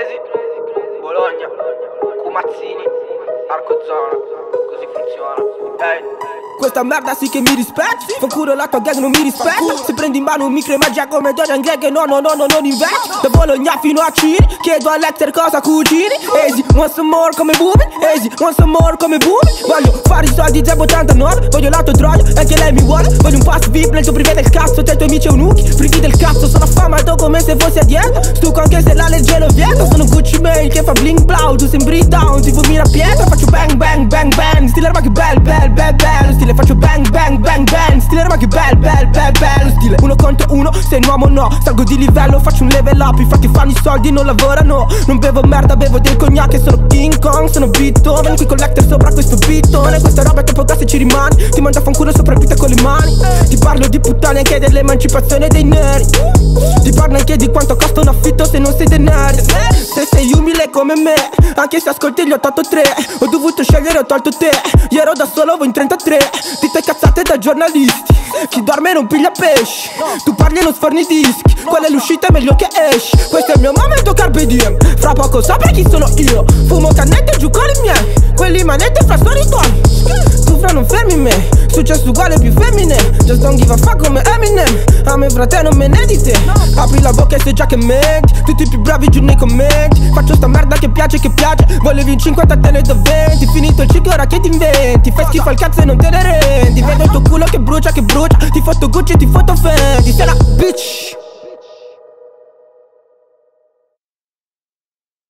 Crazy, Bologna, Cumazzini, Arco Zona, così funziona. Hey. Questa merda sì che mi rispetti Fa culo la tua gang non mi rispetta. Se prendi in mano un micro e magia come Dorian Gag No no no no non invecchio Da Bologna fino a Cini Chiedo all'Hector cosa cucini Easy, want some more come Boomy Easy, want some more come Boomy Voglio fare i soldi Zeb 89 Voglio l'auto droga anche lei mi vuole. Voglio un pass VIP nel tuo privé del cazzo Te i tuoi amici eunuchi. Privi del cazzo Sono affamato come se fossi a dieta. Stuco anche se l'allergia lo vieta Sono Gucci Mane che fa bling blau Tu sembri down Ti fumi la pietra. Faccio bang bang bang bang. Stile ma che bel bel bel bel. Stile faccio bang bang bang bang Stile ma che bel bel bel bel Stile. Uno contro uno Sei un uomo no. Salgo di livello Faccio un level up. Infatti fanno i soldi non lavorano. Non bevo merda Bevo del cognac E sono King Kong Sono Beethoven. Qui collector sopra questo bitone Questa roba che poca se ci rimani. Ti manda a fanculo sopra il pita con le mani. Ti parlo di puttane anche dell'emancipazione dei neri. Ti parlo anche di quanto costa un affitto se non sei denari Se sei umile come me. Anche se ascolti gli 883 Ho dovuto scegliere ho tolto te. Io ero da solo voi in 33 Dite cazzate da giornalisti. Chi dorme non piglia pesci. Tu parli e non sforni dischi. Qual è l'uscita è meglio che esci. Questo è il mio momento carpe diem. Fra poco saprai chi sono io? Fumo cannette giù con i miei. Quelli manette fra sono i tuoi. Tu fra non fermi me. Successo uguale più femmine. Just don't give a fuck come Eminem A me frate non me ne di te Apri la bocca e sei già che menti Tutti più bravi giù nei commenti. Faccio sta merda che piace che piace. Volevi in 50 te ne do 20 Finito il ciclo ora che ti inventi. Fai schifo al cazzo e non te ne rendi. Vedo il tuo culo che brucia che brucia. Ti foto Gucci ti foto Fendi. Sei una bitch